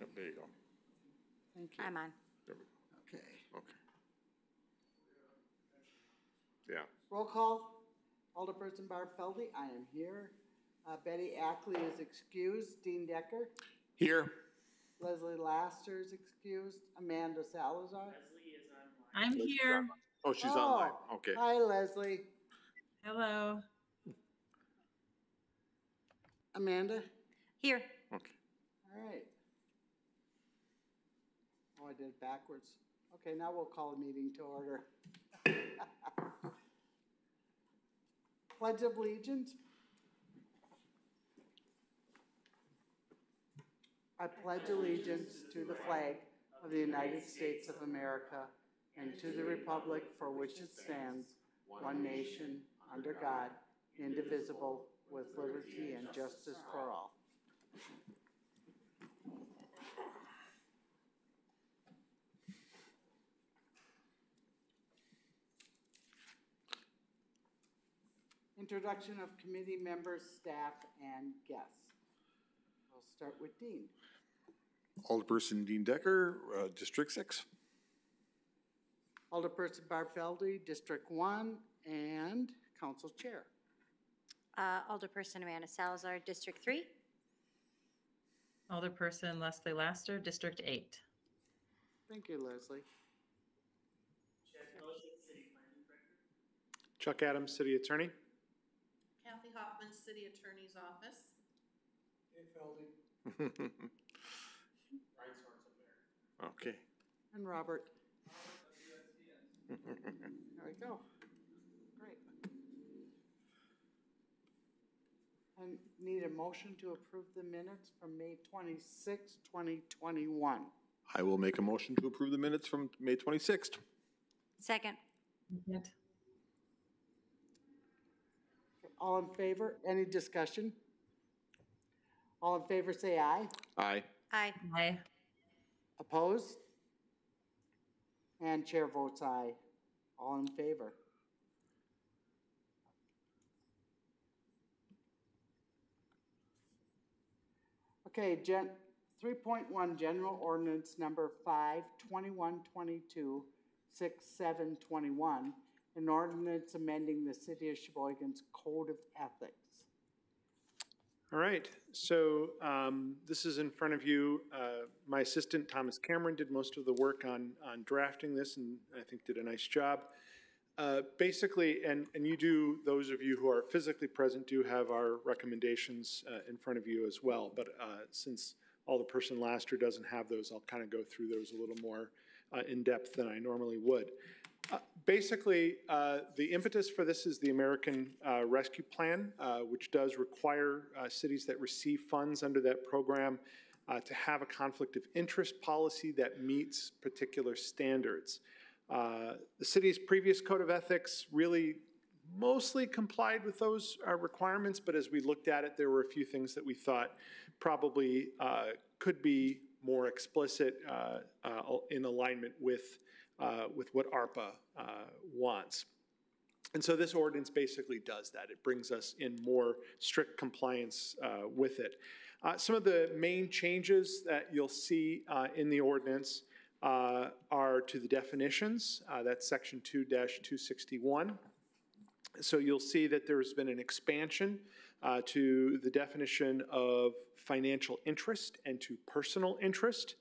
Yep, There you go. Thank you. I'm on. There we go. Okay. Okay. Yeah. Roll call. Alderperson Barb Felde, I am here. Uh, Betty Ackley is excused. Dean Decker. Here. Leslie Laster is excused. Amanda Salazar. Leslie is online. I'm here. Oh, she's online. Okay. Hi, Leslie. Hello. Amanda? Here. Okay. All right. Oh, I did it backwards. Okay, now we'll call the meeting to order. Pledge of allegiance. I pledge allegiance to the flag of the United States of America and to the republic for which it stands, one nation, under God, indivisible, with liberty and justice for all. Introduction of committee members, staff, and guests. I'll start with Dean. Alderperson Dean Decker, uh, District Six. Alderperson Barb Felde, District One, and Council Chair. Uh, Alderperson Amanda Salazar, District Three. Alderperson Leslie Laster, District 8. Thank you, Leslie. Chuck Adams, City Attorney. Kathy Hoffman, City Attorney's Office. Okay. And Robert. There we go. Great. I need a motion to approve the minutes from May twenty-sixth, twenty twenty-one. I will make a motion to approve the minutes from May twenty-sixth. Second. Second. All in favor? Any discussion? All in favor, say aye. Aye. Aye. Aye. Opposed? And chair votes aye. All in favor? Okay, gen, three point one, general ordinance number five, twenty-one, twenty-two, six, seven, twenty-one, an ordinance amending the city of Sheboygan's Code of Ethics. All right, so um, this is in front of you. Uh, My assistant, Thomas Cameron, did most of the work on, on drafting this and I think did a nice job. Uh, Basically, and, and you do, those of you who are physically present do have our recommendations uh, in front of you as well. But since uh, since Alderperson Laster doesn't have those, I'll kind of go through those a little more uh, in-depth than I normally would. Basically, uh, the impetus for this is the American uh, Rescue Plan, uh, which does require uh, cities that receive funds under that program uh, to have a conflict of interest policy that meets particular standards. The city's previous code of ethics really mostly complied with those requirements, but as we looked at it, there were a few things that we thought probably could be more explicit in alignment with, uh, with what ARPA uh, wants. And so this ordinance basically does that. It brings us in more strict compliance uh, with it. Uh, Some of the main changes that you'll see uh, in the ordinance are to the definitions. That's section two two sixty-one. So you'll see that there's been an expansion uh, to the definition of financial interest and to personal interest.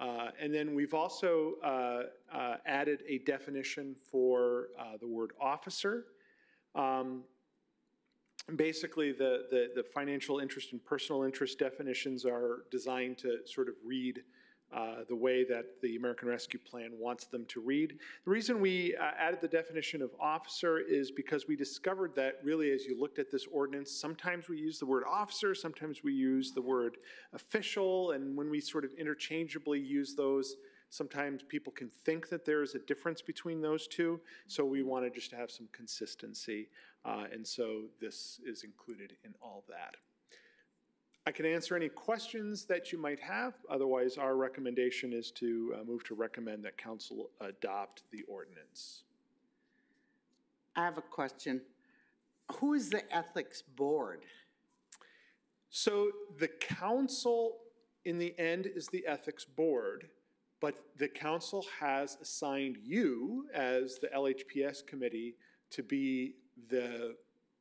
Uh, And then we've also uh, uh, added a definition for uh, the word officer. Um, Basically, the, the, the financial interest and personal interest definitions are designed to sort of read uh, the way that the American Rescue Plan wants them to read. The reason we uh, added the definition of officer is because we discovered that really as you looked at this ordinance, sometimes we use the word officer, sometimes we use the word official, and when we sort of interchangeably use those, sometimes people can think that there is a difference between those two. So we wanted just to have some consistency, uh, and so this is included in all that. I can answer any questions that you might have. Otherwise, our recommendation is to uh, move to recommend that council adopt the ordinance. I have a question. Who is the ethics board? So the council in the end is the ethics board, but the council has assigned you as the LHPS committee to be the,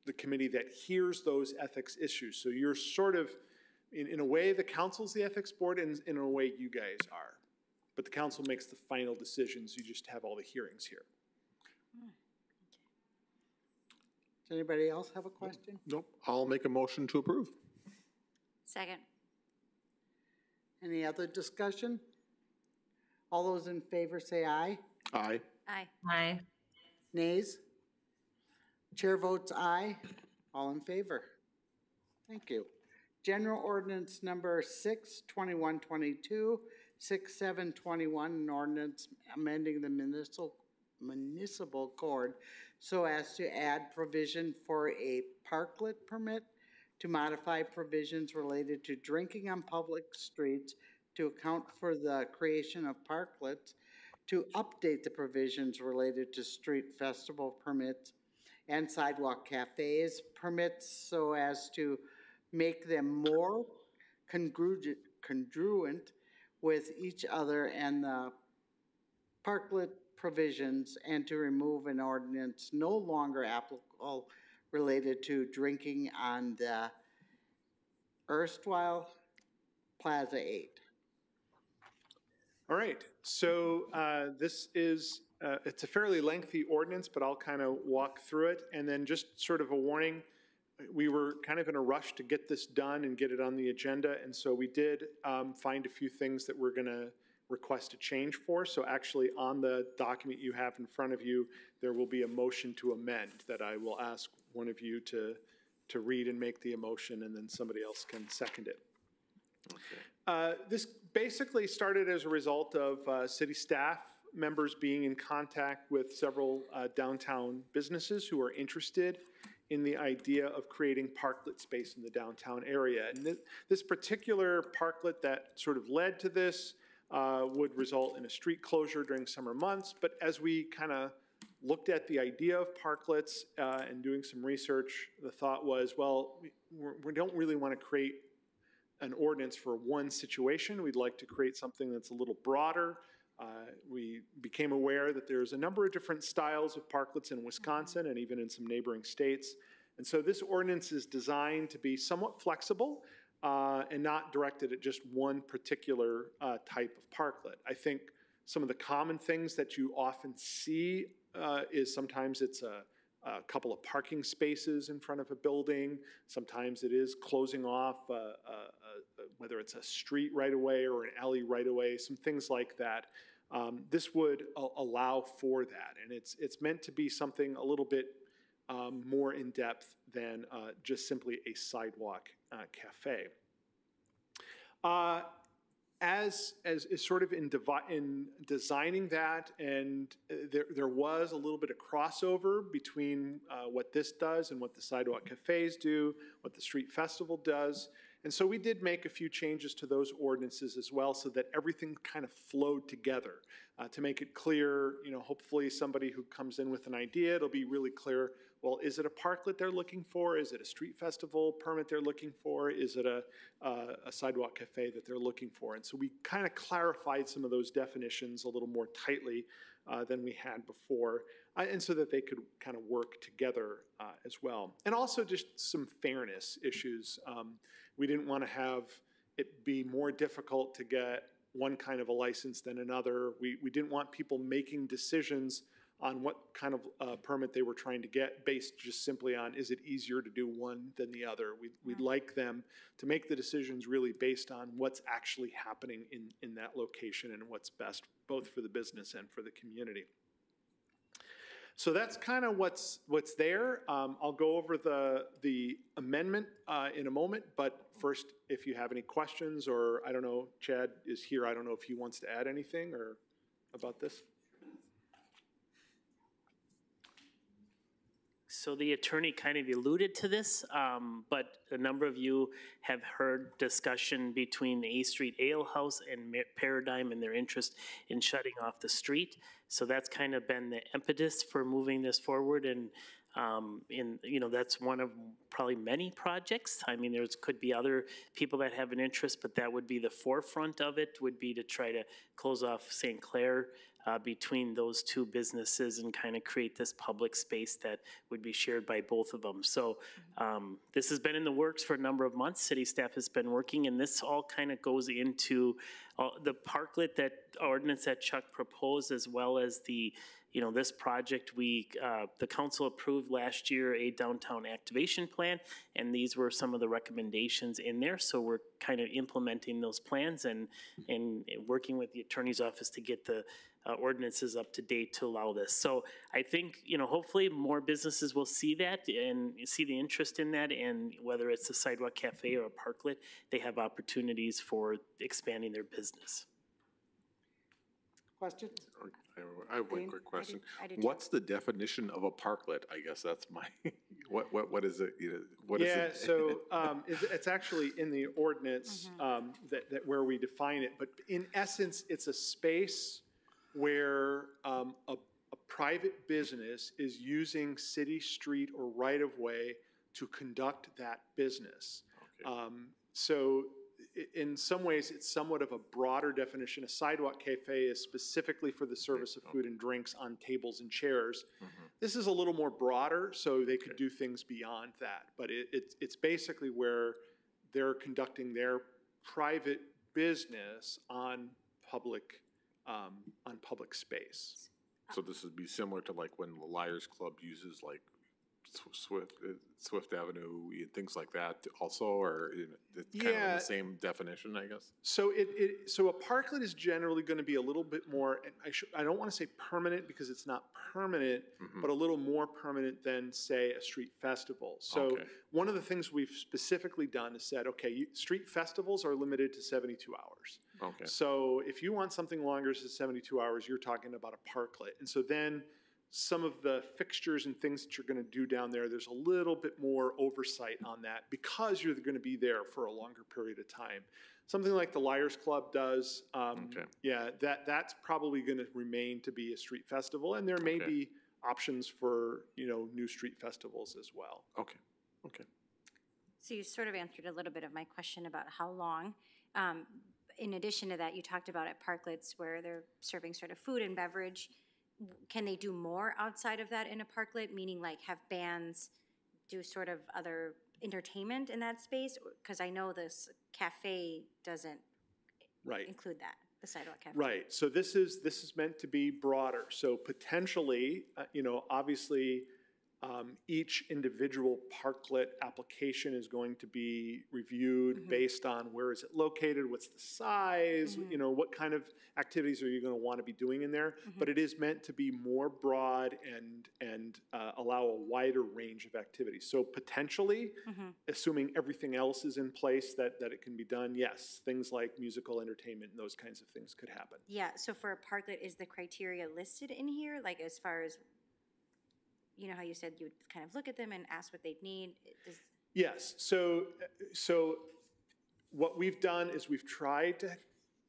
the committee that hears those ethics issues. So you're sort of, in, in a way, the council's the ethics board, and in a way, you guys are. But the council makes the final decisions, you just have all the hearings here. Does anybody else have a question? Nope, I'll make a motion to approve. Second. Any other discussion? All those in favor say aye. Aye. Aye. Aye. Nays? Chair votes aye. All in favor? Thank you. General ordinance number six, twenty-one, twenty-two, six, seven, twenty-one, an ordinance amending the municipal, municipal code so as to add provision for a parklet permit to modify provisions related to drinking on public streets to account for the creation of parklets, to update the provisions related to street festival permits and sidewalk cafes permits so as to make them more congruent, congruent with each other and the parklet provisions and to remove an ordinance no longer applicable related to drinking on the erstwhile Plaza Eight. All right, so uh, this is, uh, it's a fairly lengthy ordinance, but I'll kind of walk through it. And then just sort of a warning, we were kind of in a rush to get this done and get it on the agenda. And so we did um, find a few things that we're going to request a change for. So actually, on the document you have in front of you, there will be a motion to amend that I will ask one of you to, to read and make the emotion, and then somebody else can second it. Uh, This basically started as a result of uh, city staff members being in contact with several uh, downtown businesses who are interested in the idea of creating parklet space in the downtown area. And thi- this particular parklet that sort of led to this uh, would result in a street closure during summer months. But as we kind of looked at the idea of parklets uh, and doing some research, the thought was, well, we, we don't really want to create an ordinance for one situation. We'd like to create something that's a little broader. Uh, We became aware that there's a number of different styles of parklets in Wisconsin and even in some neighboring states. And so this ordinance is designed to be somewhat flexible uh, and not directed at just one particular uh, type of parklet. I think some of the common things that you often see uh, is sometimes it's a, a couple of parking spaces in front of a building. Sometimes it is closing off, uh, uh, whether it's a street right away or an alley right away, some things like that. Um, this would allow for that, and it's it's meant to be something a little bit um, more in depth than uh, just simply a sidewalk uh, cafe. Uh, as, as is sort of in, in designing that, and uh, there, there was a little bit of crossover between uh, what this does and what the sidewalk cafes do, what the street festival does. And so we did make a few changes to those ordinances as well so that everything kind of flowed together uh, to make it clear, you know, hopefully somebody who comes in with an idea, it'll be really clear, well, is it a parklet they're looking for? Is it a street festival permit they're looking for? Is it a, uh, a sidewalk cafe that they're looking for? And so we kind of clarified some of those definitions a little more tightly uh, than we had before, uh, and so that they could kind of work together uh, as well. And also just some fairness issues. Um, we didn't want to have it be more difficult to get one kind of a license than another. We, we didn't want people making decisions on what kind of uh, permit they were trying to get based just simply on is it easier to do one than the other. We'd, we'd like them to make the decisions really based on what's actually happening in, in that location and what's best both for the business and for the community. So that's kind of what's what's there. Um, I'll go over the the amendment uh, in a moment, but first, if you have any questions, or I don't know, Chad is here. I don't know if he wants to add anything or about this. So the attorney kind of alluded to this, um, but a number of you have heard discussion between the 8th Street Ale Haus and Paradigm and their interest in shutting off the street. So that's kind of been the impetus for moving this forward and Um, in, you know, that's one of probably many projects. I mean, there's, could be other people that have an interest, but that would be the forefront of it, would be to try to close off St. Clair uh, between those two businesses and kind of create this public space that would be shared by both of them. So um, this has been in the works for a number of months. City staff has been working, and this all kind of goes into uh, the parklet that ordinance that Chuck proposed, as well as the, you know, this project, we, uh, the council approved last year a downtown activation plan, and these were some of the recommendations in there. So we're kind of implementing those plans and, and working with the attorney's office to get the uh, ordinances up to date to allow this. So I think, you know, hopefully more businesses will see that and see the interest in that, and whether it's a sidewalk cafe or a parklet, they have opportunities for expanding their business. Questions? I have one quick question. I do too. What's the definition of a parklet? I guess that's my, what, what, what is it? you know, What is Yeah, it? so um, it's, it's actually in the ordinance um, that, that where we define it, but in essence, it's a space where um, a, a private business is using city street or right-of-way to conduct that business. Okay. Um, So i- in some ways, it's somewhat of a broader definition. A sidewalk cafe is specifically for the service of food and drinks on tables and chairs. This is a little more broader, so they could do things beyond that. But it, it's, it's basically where they're conducting their private business on public, um, on public space. So this would be similar to like when the Liars Club uses like Sw- Swift, uh, Swift Avenue, and things like that also, or you know, it's kind of Yeah. the same definition, I guess? So it, it, so a parklet is generally gonna be a little bit more, and I should, I don't wanna say permanent because it's not permanent, Mm-hmm. but a little more permanent than, say, a street festival. So Okay. one of the things we've specifically done is said, okay, you, street festivals are limited to seventy-two hours. Okay, So if you want something longer than seventy-two hours, you're talking about a parklet. And so then some of the fixtures and things that you're gonna do down there, there's a little bit more oversight on that because you're gonna be there for a longer period of time. Something like the Liars Club does, um, Okay. yeah, that, that's probably gonna remain to be a street festival. And there may Okay. be options for, you know, new street festivals as well. okay, okay. So you sort of answered a little bit of my question about how long. Um, In addition to that, you talked about at parklets where they're serving sort of food and beverage. Can they do more outside of that in a parklet, meaning like have bands do sort of other entertainment in that space? Because I know this cafe doesn't Right. include that, the sidewalk cafe. Right, so this is, this is meant to be broader, so potentially, uh, you know, obviously, um, each individual parklet application is going to be reviewed based on where is it located, what's the size, you know, what kind of activities are you gonna wanna be doing in there? But it is meant to be more broad and, and, uh, allow a wider range of activities. So potentially, assuming everything else is in place that, that it can be done, yes, things like musical entertainment and those kinds of things could happen. Yeah, so for a parklet, is the criteria listed in here, like as far as, you know how you said you would kind of look at them and ask what they'd need? Does- Yes, so, so what we've done is we've tried to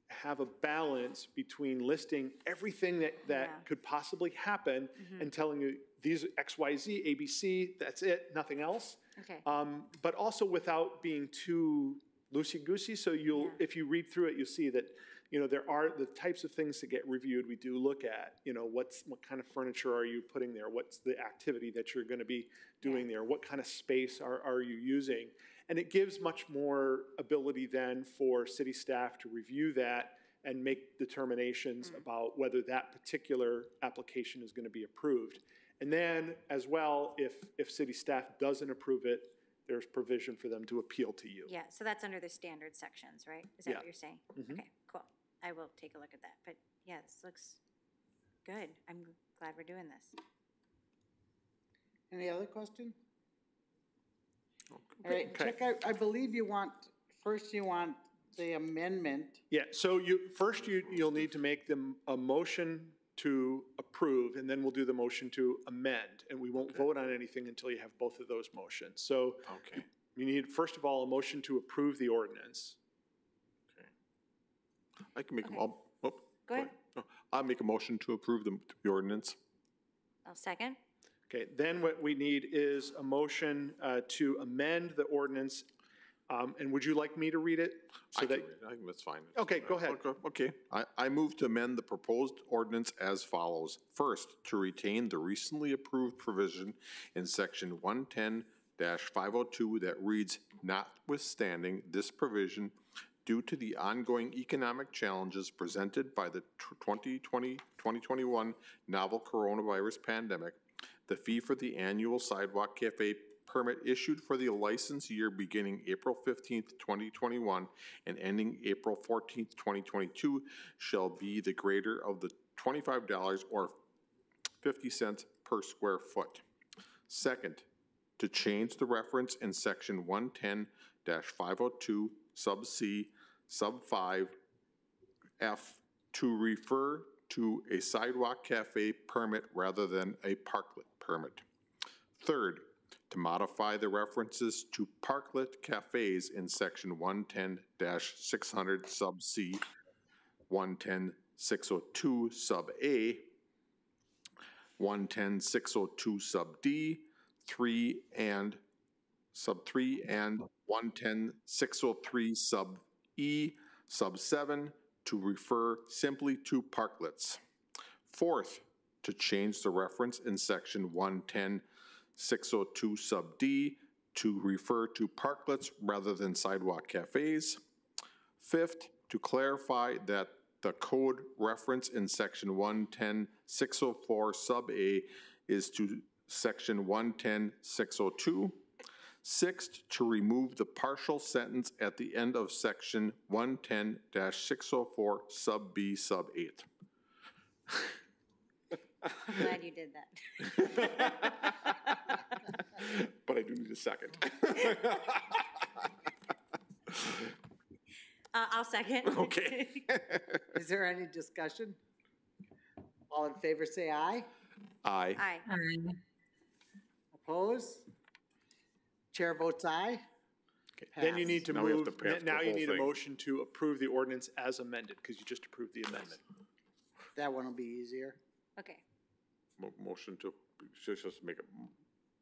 have a balance between listing everything that, Yeah. that could possibly happen and telling you, these X, Y, Z, A, B, C, that's it, nothing else. Okay, Um, but also without being too loosey-goosey, so you'll, Yeah. if you read through it, you'll see that, you know, there are the types of things that get reviewed, we do look at, you know, what's, what kind of furniture are you putting there? What's the activity that you're gonna be doing there? What kind of space are, are you using? And it gives much more ability then for city staff to review that and make determinations about whether that particular application is gonna be approved. And then, as well, if, if city staff doesn't approve it, there's provision for them to appeal to you. yeah, so that's under the standard sections, right? Is that Yeah. what you're saying? Mhm. Okay, cool. I will take a look at that, but yeah, this looks good. I'm glad we're doing this. Any other question? All right, Okay. Chuck, I, I believe you want, first you want the amendment. Yeah, so you, first you, you'll need to make them a motion to approve, and then we'll do the motion to amend, and we won't vote on anything until you have both of those motions. So Okay. you need, first of all, a motion to approve the ordinance. I can make, a Okay. mo- oh. Go ahead. No, I'll make a motion to approve the the ordinance. I'll second. Okay, then what we need is a motion uh, to amend the ordinance. Um, And would you like me to read it? I So can read it. I think that's fine. Okay, go ahead. Okay, Okay, I, I move to amend the proposed ordinance as follows. First, to retain the recently approved provision in section one ten five oh two that reads, notwithstanding this provision, due to the ongoing economic challenges presented by the 2020-2021 novel coronavirus pandemic, the fee for the annual sidewalk cafe permit issued for the license year beginning April 15, twenty twenty-one and ending April 14, twenty twenty-two shall be the greater of the twenty-five dollars or fifty cents per square foot. Second, to change the reference in section 110-502 sub C, sub five, F, to refer to a sidewalk cafe permit rather than a parklet permit. Third, to modify the references to parklet cafes in section one ten six hundred sub C, one ten six oh two sub A, one ten six oh two sub D, three and sub three and one ten six oh three sub E, sub seven, to refer simply to parklets. Fourth, to change the reference in section one ten six oh two sub D to refer to parklets rather than sidewalk cafes. Fifth, to clarify that the code reference in section one ten six oh four sub A is to section one ten six oh two. Sixth, to remove the partial sentence at the end of section one ten six oh four sub B sub eight. I'm glad you did that. But I do need a second. Uh, I'll second. Okay. Is there any discussion? All in favor, say aye. Aye. Aye. Aye. Oppose? Chair votes aye. then you need to Now we have move, to pass the now you whole need a thing. motion to approve the ordinance as amended, because you just approved the amendment. That one will be easier. Okay. Mo- Motion to, just, just make a, m-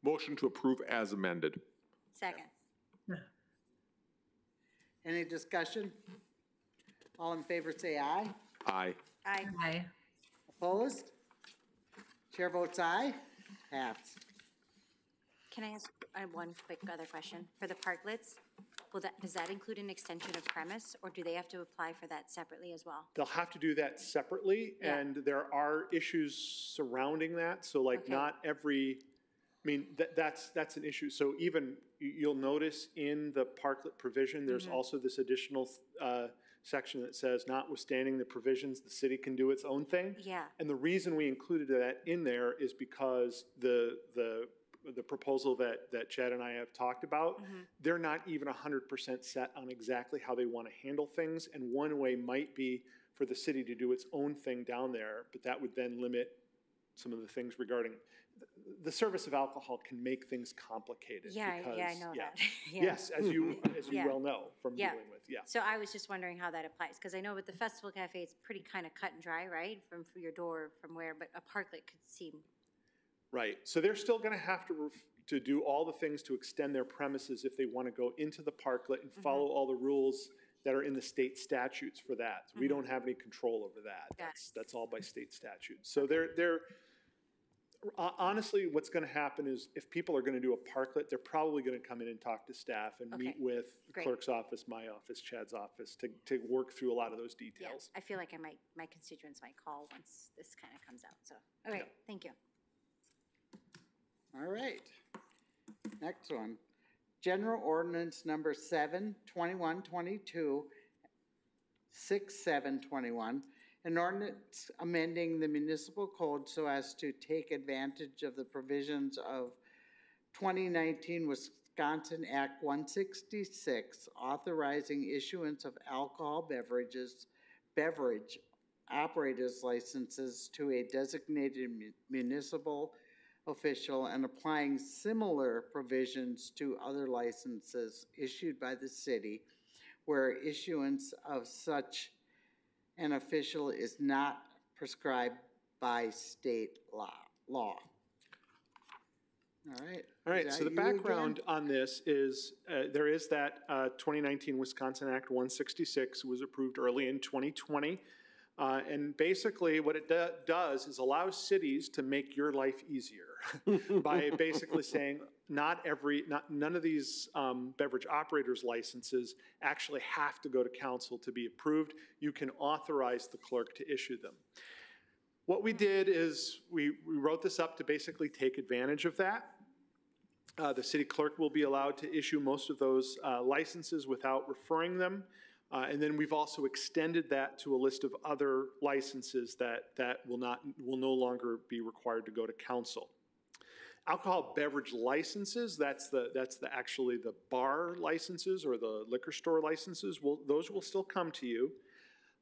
motion to approve as amended. Second. Any discussion? All in favor, say aye. Aye. Aye. Aye. Opposed? Chair votes aye. Passed. Can I ask uh, one quick other question? For the parklets, will that, does that include an extension of premise, or do they have to apply for that separately as well? They'll have to do that separately, Yeah. and there are issues surrounding that, so like Okay. not every, I mean, that, that's, that's an issue. So even, you- you'll notice in the parklet provision, there's Mm-hmm. also this additional, uh, section that says notwithstanding the provisions, the city can do its own thing. Yeah. And the reason we included that in there is because the, the, the proposal that, that Chad and I have talked about, mm-hmm. they're not even hundred percent set on exactly how they want to handle things. And one way might be for the city to do its own thing down there, but that would then limit some of the things regarding, the service of alcohol can make things complicated. Yeah, I- yeah, I know yeah. that. Yeah. Yes, as you, as you Yeah. well know from Yeah. dealing with, yeah. So I was just wondering how that applies, because I know with the Festival Cafe, it's pretty kind of cut and dry, right? From from your door, from where, but a parklet could seem, Right, so they're still gonna have to, ref- to do all the things to extend their premises if they wanna go into the parklet and mm-hmm. follow all the rules that are in the state statutes for that. We mm-hmm. don't have any control over that. That's, that's all by state statute. So they're, they're, ho- honestly, what's gonna happen is if people are gonna do a parklet, they're probably gonna come in and talk to staff and meet Okay, with the great. clerk's office, my office, Chad's office, to, to work through a lot of those yeah. details. I feel like I might, my constituents might call once this kind of comes out, so, okay, thank you. All right. Next one. General ordinance number seven, twenty-one, twenty-two, six, seven, twenty-one. An ordinance amending the municipal code so as to take advantage of the provisions of twenty nineteen Wisconsin Act one sixty-six, authorizing issuance of alcohol beverages, beverage operators licenses to a designated mu- municipal official and applying similar provisions to other licenses issued by the city where issuance of such an official is not prescribed by state law, law. All right. All right, so the you again? background on this is, uh, there is that uh, 2019 Wisconsin Act 166 was approved early in 2020. Uh, And basically, what it do- does is allows cities to make your life easier by basically saying, not every, not, none of these um, beverage operators licenses actually have to go to council to be approved. You can authorize the clerk to issue them. What we did is, we, we wrote this up to basically take advantage of that. Uh, The city clerk will be allowed to issue most of those uh, licenses without referring them. Uh, And then we've also extended that to a list of other licenses that, that will not, will no longer be required to go to council. Alcohol beverage licenses, that's the, that's the, actually the bar licenses or the liquor store licenses, will, those will still come to you.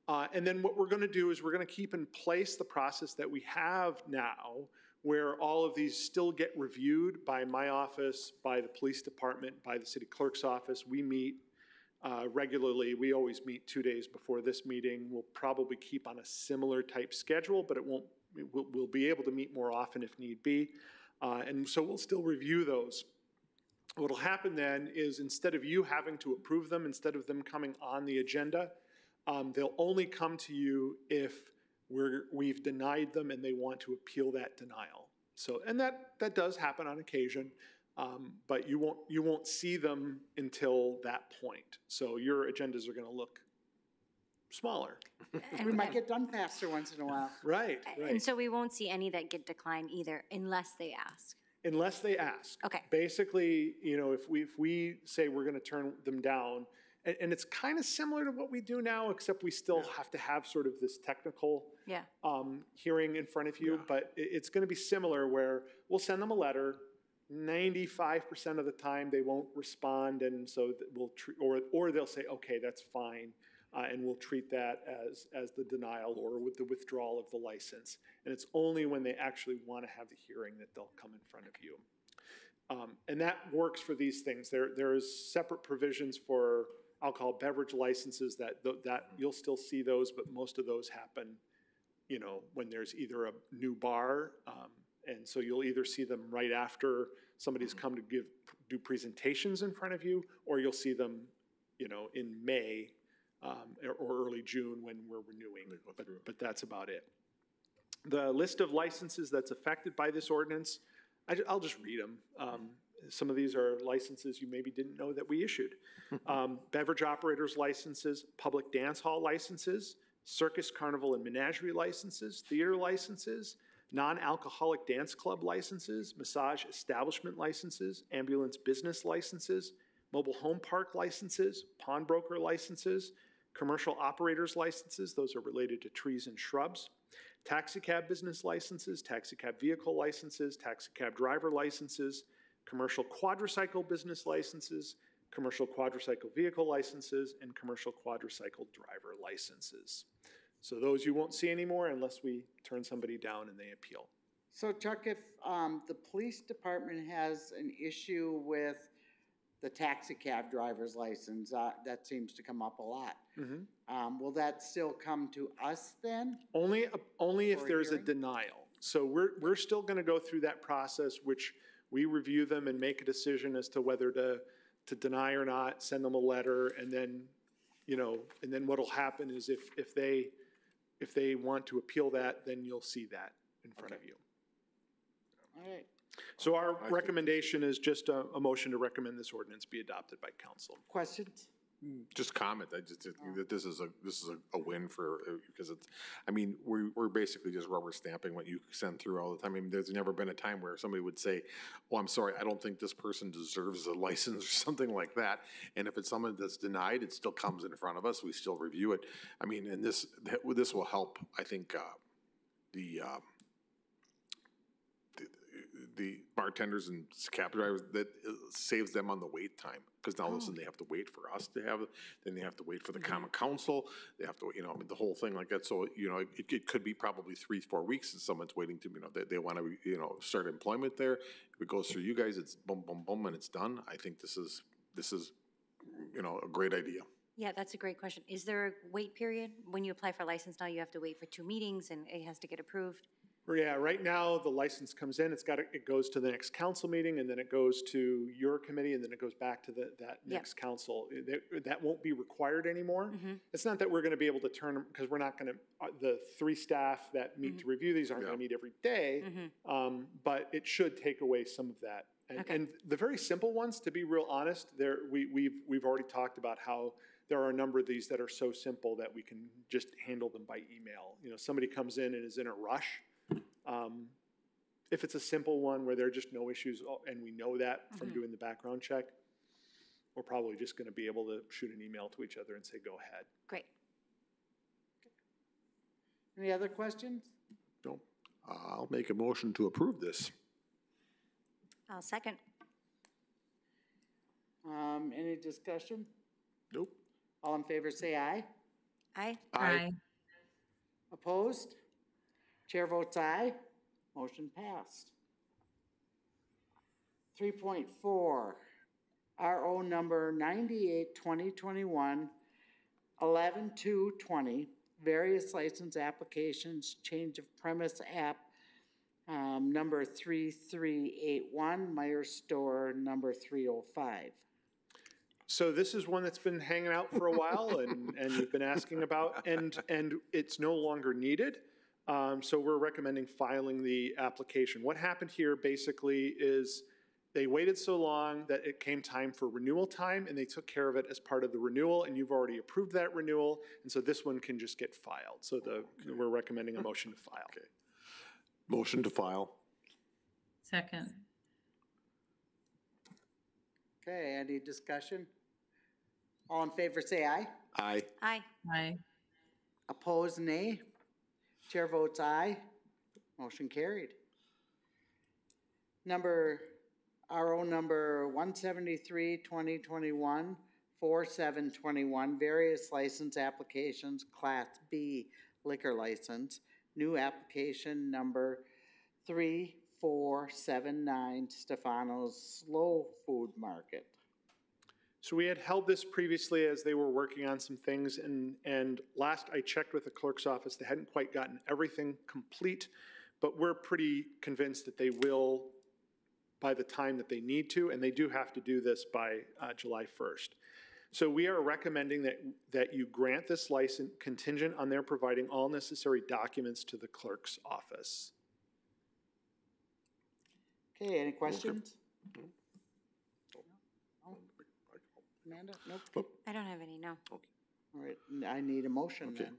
Uh, And then what we're going to do is we're going to keep in place the process that we have now, where all of these still get reviewed by my office, by the police department, by the city clerk's office. We meet uh, regularly. We always meet two days before this meeting. We'll probably keep on a similar type schedule, but it won't, we'll, we'll be able to meet more often if need be. Uh, And so we'll still review those. What'll happen then is instead of you having to approve them, instead of them coming on the agenda, um, they'll only come to you if we're, we've denied them and they want to appeal that denial. So, and that, that does happen on occasion, um, but you won't, you won't see them until that point. So your agendas are gonna look smaller. And We might get done faster once in a while. Right, And so we won't see any that get declined either unless they ask. Unless they ask. Okay. Basically, you know, if we, if we say we're gonna turn them down, and, and it's kind of similar to what we do now, except we still have to have sort of this technical Yeah. um, hearing in front of you, but it, it's going to be similar where we'll send them a letter. Ninety-five percent of the time, they won't respond, and so we'll treat, or or they'll say, "Okay, that's fine," uh, and we'll treat that as as the denial or with the withdrawal of the license. And it's only when they actually want to have the hearing that they'll come in front of you. Um, and that works for these things. There, there is separate provisions for alcohol beverage licenses that, that, you'll still see those, but most of those happen, you know, when there's either a new bar, um, and so you'll either see them right after somebody's come to give, do presentations in front of you, or you'll see them, you know, in May, um, or, or early June when we're renewing, but, but that's about it. The list of licenses that's affected by this ordinance, I, will just read them. Um, some of these are licenses you maybe didn't know that we issued. Um, beverage operators licenses, public dance hall licenses, circus, carnival, and menagerie licenses, theater licenses, non-alcoholic dance club licenses, massage establishment licenses, ambulance business licenses, mobile home park licenses, pawnbroker licenses, commercial operators licenses, those are related to trees and shrubs, taxicab business licenses, taxicab vehicle licenses, taxicab driver licenses, commercial quadricycle business licenses, commercial quadricycle vehicle licenses, and commercial quadricycle driver licenses. So those you won't see anymore unless we turn somebody down and they appeal. So Chuck, if um, the police department has an issue with the taxi cab driver's license, uh, that seems to come up a lot. Um, Will that still come to us then? Only, only if For a there's a denial. So we're, we're still gonna go through that process, which we review them and make a decision as to whether to, to deny or not, send them a letter, and then, you know, and then what'll happen is if, if they, if they want to appeal that, then you'll see that in front of you. All right. So our recommendation is just a, a motion to recommend this ordinance be adopted by council. Questions? Just comment, I just, think that this is a, this is a, a win for, uh, because it's, I mean, we're we're basically just rubber stamping what you send through all the time. I mean, there's never been a time where somebody would say, oh, I'm sorry, I don't think this person deserves a license or something like that. And if it's someone that's denied, it still comes in front of us, we still review it. I mean, and this, this will help, I think, uh, the, um, the- the bartenders and cab drivers, that uh, saves them on the wait time. Because now, listen, they have to wait for us to have, it, then they have to wait for the common council, they have to, you know, I mean, the whole thing like that. So, you know, it, it could be probably three, four weeks that someone's waiting to, you know, they, they want to, you know, start employment there. If it goes through you guys, it's boom, boom, boom, and it's done. I think this is, this is, you know, a great idea. Yeah, that's a great question. Is there a wait period? When you apply for a license now, you have to wait for two meetings and it has to get approved? Yeah, right now, the license comes in, it's got, to- it goes to the next council meeting, and then it goes to your committee, and then it goes back to the, that Yep. next council. That, that won't be required anymore. Mhm. It's not that we're gonna be able to turn, because we're not gonna, uh, the three staff that meet to review these aren't gonna Yeah. meet every day. Mhm. Um, but it should take away some of that. And, Okay. and the very simple ones, to be real honest, there, we, we've, we've already talked about how there are a number of these that are so simple that we can just handle them by email. You know, somebody comes in and is in a rush. Um, if it's a simple one where there are just no issues, oh, and we know that from doing the background check, we're probably just gonna be able to shoot an email to each other and say, go ahead. Great. Any other questions? No. I'll make a motion to approve this. I'll second. Um, any discussion? Nope. All in favor, say aye. Aye. Aye. Opposed? Chair votes aye. Motion passed. Three point four, RO number 98-2021-11220, various license applications, change of premise app, um, number three three eight one, Meyer Store, number three oh five. So this is one that's been hanging out for a while and, and you've been asking about, and, and it's no longer needed. Um, so we're recommending filing the application. What happened here basically is they waited so long that it came time for renewal time and they took care of it as part of the renewal and you've already approved that renewal. And so this one can just get filed. So the, we're recommending a motion to file. Okay. Motion to file. Second. Okay, any discussion? All in favor, say aye. Aye. Aye. Aye. Opposed, nay. Chair votes aye. Motion carried. Number, RO number 173, 2021, 4721, various license applications, Class B liquor license, new application number 3479, Stefano's Slow Food Market. So we had held this previously as they were working on some things, and, and last I checked with the clerk's office, they hadn't quite gotten everything complete, but we're pretty convinced that they will by the time that they need to, and they do have to do this by uh, July 1st. So we are recommending that, that you grant this license contingent on their providing all necessary documents to the clerk's office. Okay, any questions? No? Amanda? Nope. I don't have any, no. All right, I need a motion Okay. then.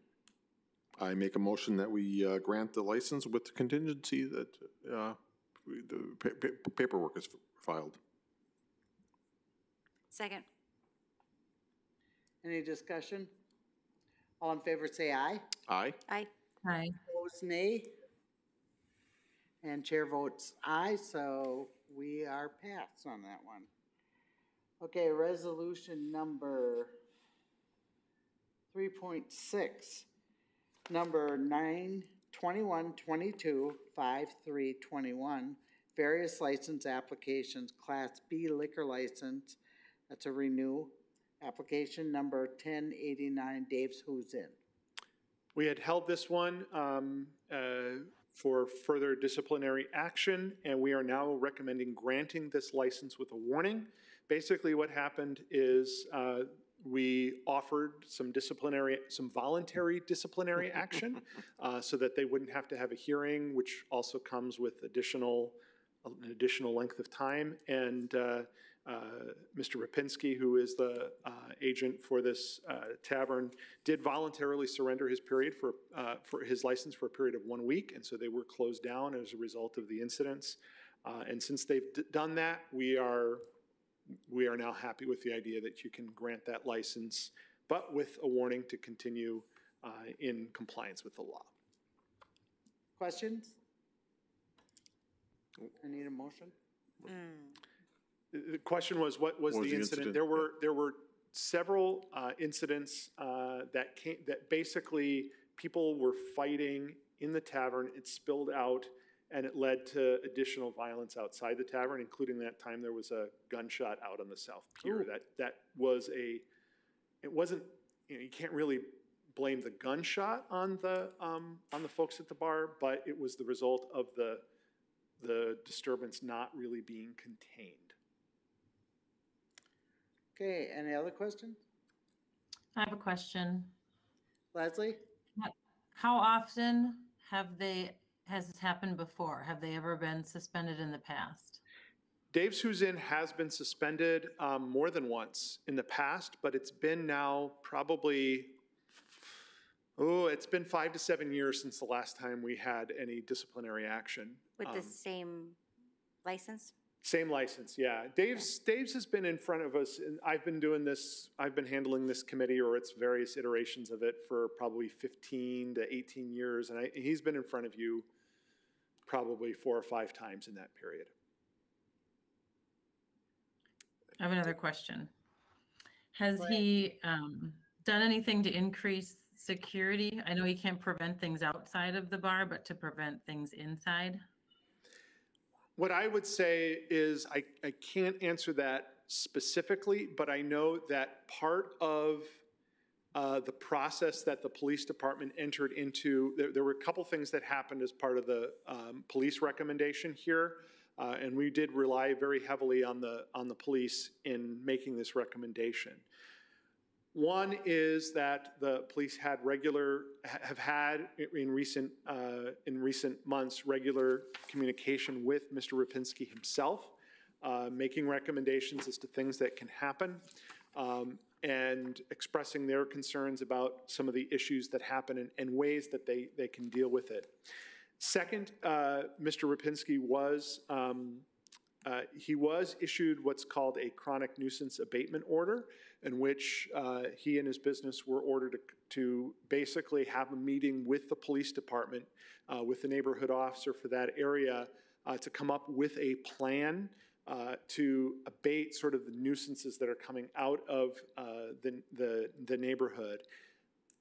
I make a motion that we uh, grant the license with the contingency that uh, we- the pa- pa- paperwork is filed. Second. Any discussion? All in favor say aye. Aye. Aye. Aye. Opposed, nay. And chair votes aye, so we are passed on that one. Okay, resolution number three point six, number nine, twenty-one, twenty-two, five, three, twenty-one, various license applications, Class B liquor license, that's a renew. Application number ten eighty-nine, Dave's Who's In. We had held this one um, uh, for further disciplinary action, and we are now recommending granting this license with a warning. Basically, what happened is uh, we offered some disciplinary, some voluntary disciplinary action uh, so that they wouldn't have to have a hearing, which also comes with additional, an additional length of time. And uh, uh, Mr. Rapinski, who is the uh, agent for this uh, tavern, did voluntarily surrender his period for, uh, for his license for a period of one week, and so they were closed down as a result of the incidents. Uh, And since they've done that, we are, we are now happy with the idea that you can grant that license, but with a warning to continue uh, in compliance with the law. Questions? I need a motion. The the question was, what was What was the the incident? incident? There were, there were several uh, incidents uh, that came, that basically people were fighting in the tavern. It spilled out and it led to additional violence outside the tavern, including that time there was a gunshot out on the south pier. Ooh. That, that was a, it wasn't, you know, you can't really blame the gunshot on the, um, on the folks at the bar, but it was the result of the, the disturbance not really being contained. Okay, any other questions? I have a question. Leslie? How often have they, has this happened before? Have they ever been suspended in the past? Dave's Who's In has been suspended um, more than once in the past, but it's been now probably, oh, it's been five to seven years since the last time we had any disciplinary action. With the Um, same license? Same license, yeah. Dave's, Dave's has been in front of us, and I've been doing this, I've been handling this committee or its various iterations of it for probably 15 to 18 years, and I, he's been in front of you probably four or five times in that period. I have another question. Has he um, done anything to increase security? I know he can't prevent things outside of the bar, but to prevent things inside? What I would say is, I, I can't answer that specifically, but I know that part of uh, the process that the police department entered into, there, there were a couple things that happened as part of the um, police recommendation here. Uh, and we did rely very heavily on the, on the police in making this recommendation. One is that the police had regular, have had in recent, uh, in recent months, regular communication with Mr. Rapinski himself, uh, making recommendations as to things that can happen, um, and expressing their concerns about some of the issues that happen and, and ways that they, they can deal with it. Second, uh, Mr. Rapinski was, um, uh, he was issued what's called a chronic nuisance abatement order, in which uh, he and his business were ordered to, to basically have a meeting with the police department, uh, with the neighborhood officer for that area, uh, to come up with a plan uh, to abate sort of the nuisances that are coming out of uh, the, the, the neighborhood.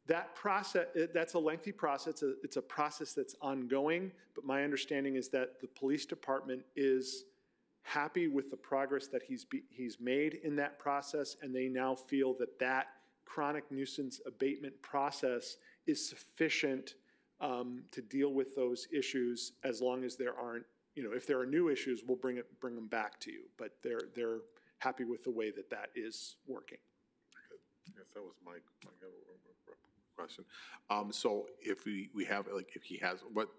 That process, eh, that's a lengthy process. It's a, it's a process that's ongoing, but my understanding is that the police department is happy with the progress that he's, be, he's made in that process, and they now feel that that chronic nuisance abatement process is sufficient um, to deal with those issues as long as there aren't, you know, if there are new issues, we'll bring it, bring them back to you. But they're, they're happy with the way that that is working. Yes, that was my, my question. Um, so if we, we have, like, if he has, what,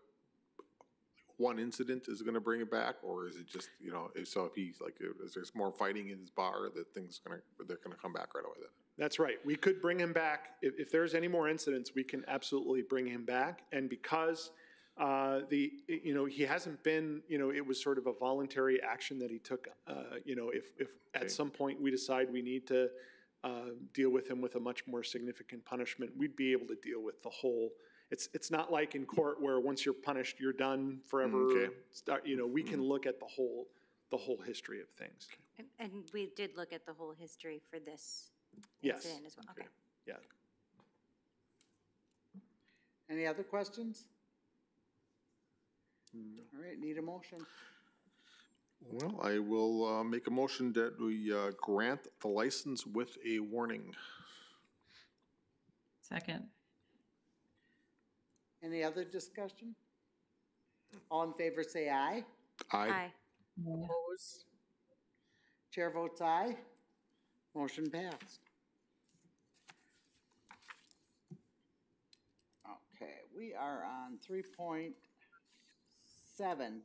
one incident is gonna bring it back, or is it just, you know, if, so if he's like, if there's more fighting in his bar, that thing's gonna, they're gonna come back right away then? That's right. We could bring him back. If, if there's any more incidents, we can absolutely bring him back. And because uh, the, you know, he hasn't been, you know, it was sort of a voluntary action that he took. Uh, you know, if, if Okay. at some point we decide we need to uh, deal with him with a much more significant punishment, we'd be able to deal with the whole. It's, it's not like in court where once you're punished, you're done forever. Okay. Start, you know, we can look at the whole, the whole history of things. And- And we did look at the whole history for this Yes. incident as well, okay. Yeah. Any other questions? All right, need a motion. Well, I will, uh, make a motion that we, uh, grant the license with a warning. Second. Any other discussion? All in favor, say aye. Aye. Aye. Opposed? Chair votes aye. Motion passed. Okay, we are on three point seven.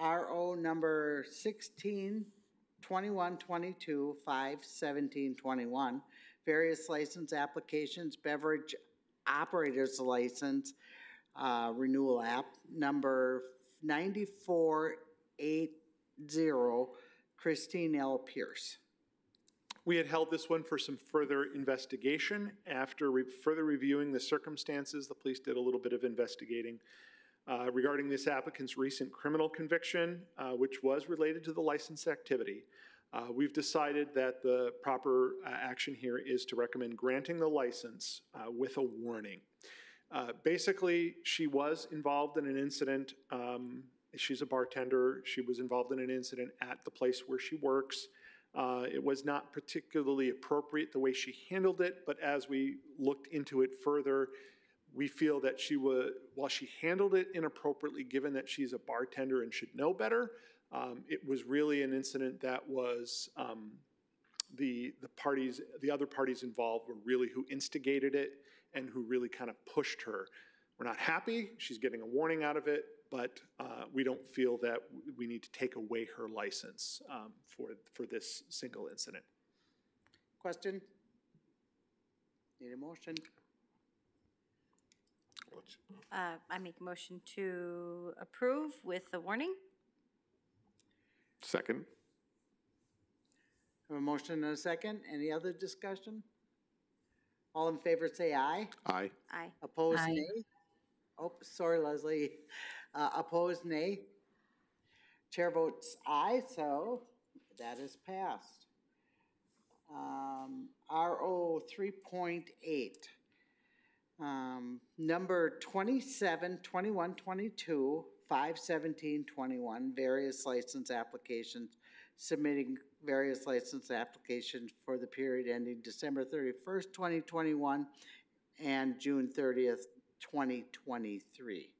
RO number sixteen twenty-one twenty-two, five seventeen twenty-one. Various license applications, beverage operators license, uh, renewal app, number ninety-four eight zero, Christine L. Pierce. We had held this one for some further investigation. After re- further reviewing the circumstances, the police did a little bit of investigating uh, regarding this applicant's recent criminal conviction, uh, which was related to the license activity. Uh, We've decided that the proper uh, action here is to recommend granting the license uh, with a warning. Basically, she was involved in an incident. um, She's a bartender. She was involved in an incident at the place where she works. It was not particularly appropriate the way she handled it, but as we looked into it further, we feel that she was, while she handled it inappropriately, given that she's a bartender and should know better, um, it was really an incident that was, um, the, the parties, the other parties involved were really who instigated it and who really kind of pushed her. We're not happy, she's getting a warning out of it, but uh, we don't feel that we need to take away her license um, for, for this single incident. Question? Need a motion? Uh, I make a motion to approve with the warning. Second? Have a motion and a second. Any other discussion? All in favor, say aye. Aye. Aye. Opposed, Aye. nay. Oh, sorry, Leslie. Uh, opposed, nay. Chair votes aye, so that is passed. Um, RO three point eight. Um, number twenty-seven, twenty-one, twenty-two, five seventeen, twenty-one, various license applications, submitting various license applications for the period ending December thirty-first, twenty twenty-one, and June thirtieth, twenty twenty-three.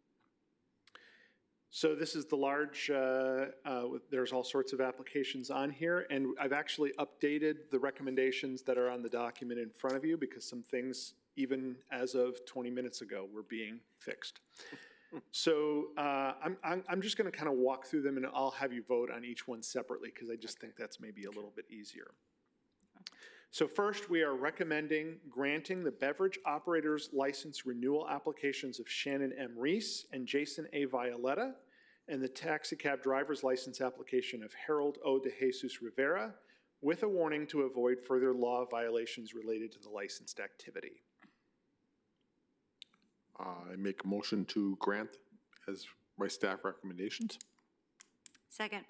So this is the large, uh, uh, there's all sorts of applications on here, and I've actually updated the recommendations that are on the document in front of you because some things, even as of 20 minutes ago, were being fixed. So uh, I'm, I'm, I'm just going to kind of walk through them and I'll have you vote on each one separately because I just think that's maybe a little bit easier. So first, we are recommending granting the beverage operator's license renewal applications of Shannon M. Reese and Jason A. Violetta, and the taxi cab driver's license application of Harold O. De Jesus Rivera, with a warning to avoid further law violations related to the licensed activity. Uh, I make a motion to grant as my staff recommendations. Second.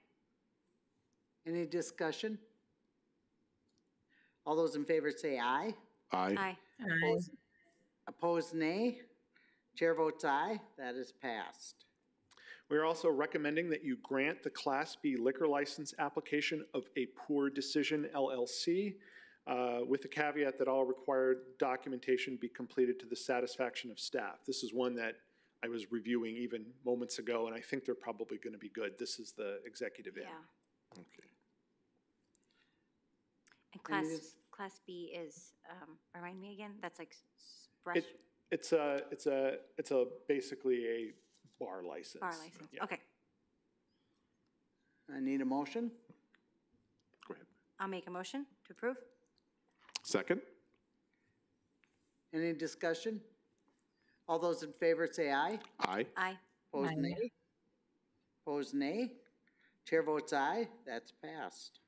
Any discussion? All those in favor say aye. Aye. Aye. Aye. Opposed, nay. Chair votes aye. That is passed. We are also recommending that you grant the Class B liquor license application of A Poor Decision LLC, uh, with the caveat that all required documentation be completed to the satisfaction of staff. This is one that I was reviewing even moments ago, and I think they're probably going to be good. This is the executive Yeah. in. Okay. And class, is- class B is, um, remind me again, that's like s- s- brush, It, it's a, it's a, it's a, basically a bar license. bar license. Yeah. Okay. I need a motion. Go ahead. I'll make a motion to approve. Second? Any discussion? All those in favor say aye. Aye. Aye. Opposed, nay. Opposed, nay. Chair votes aye. That's passed.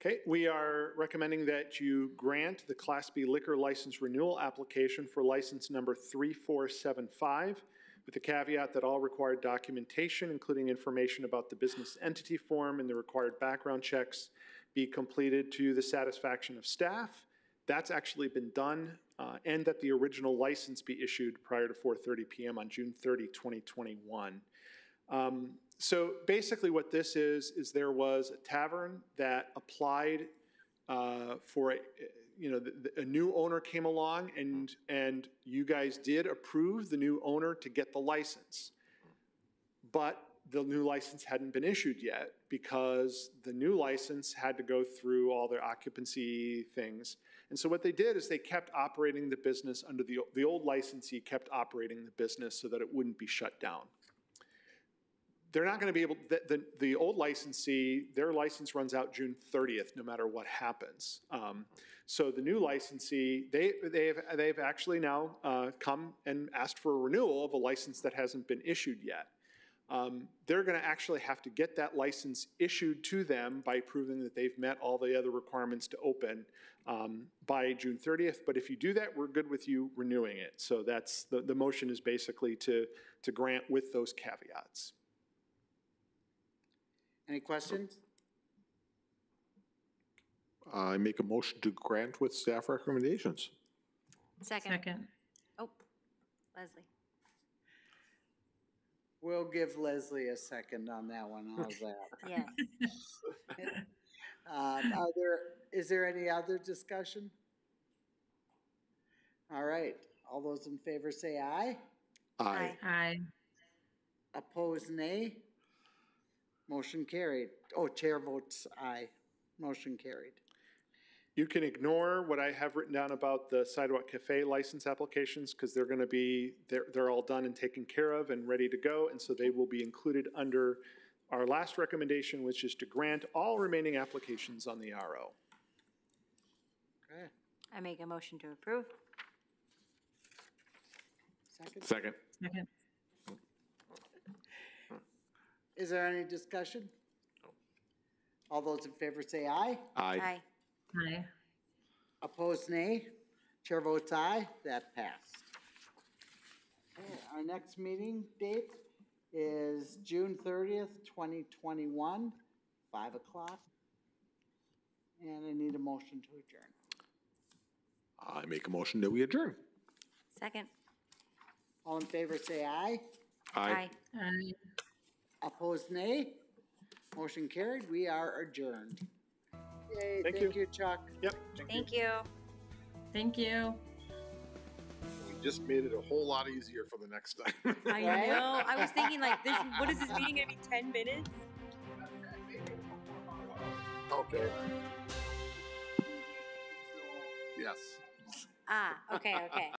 Okay, we are recommending that you grant the Class B liquor license renewal application for license number 3475, with the caveat that all required documentation, including information about the business entity form and the required background checks, be completed to the satisfaction of staff. That's actually been done, uh, and that the original license be issued prior to 4:30 PM on June 30, 2021. Um, So basically what this is, is there was a tavern that applied uh, for, a you know, a new owner came along and, and you guys did approve the new owner to get the license. But the new license hadn't been issued yet because the new license had to go through all their occupancy things. And so what they did is they kept operating the business under the, the old licensee kept operating the business so that it wouldn't be shut down they're not going to be able, the, the, the old licensee, their license runs out June 30th, no matter what happens. Um, so the new licensee, they, they've, they've actually now uh, come and asked for a renewal of a license that hasn't been issued yet. Um, they're going to actually have to get that license issued to them by proving that they've met all the other requirements to open um, by June 30th. But if you do that, we're good with you renewing it. So that's, the, the motion is basically to, to grant with those caveats. Any questions? I make a motion to grant with staff recommendations. Second. Second. Oh, Leslie. We'll give Leslie a second on that one. How's that? Yes. Um, Are there, is there any other discussion? All right, all those in favor say aye. Aye. Aye. Opposed, nay. Motion carried. Oh, chair votes aye. Motion carried. You can ignore what I have written down about the Sidewalk Cafe license applications because they're going to be, they're, they're all done and taken care of and ready to go. And so they will be included under our last recommendation, which is to grant all remaining applications on the RO. Okay, I make a motion to approve. second. Second. Second. Is there any discussion? No. All those in favor say aye. Aye. Aye. Aye. Opposed, nay. Chair votes aye. That passed. Okay, Our next meeting date is June thirtieth, twenty twenty-one, five o'clock. And I need a motion to adjourn. I make a motion that we adjourn. Second. All in favor say aye. Aye. Aye. Opposed, nay. Motion carried. We are adjourned. Yay, Thank thank you. you, Chuck. Yep. Thank you. Thank you. We just made it a whole lot easier for the next time. I know. I was thinking like this, what is this meeting gonna be, ten minutes? Okay. Yes. Ah, okay, okay.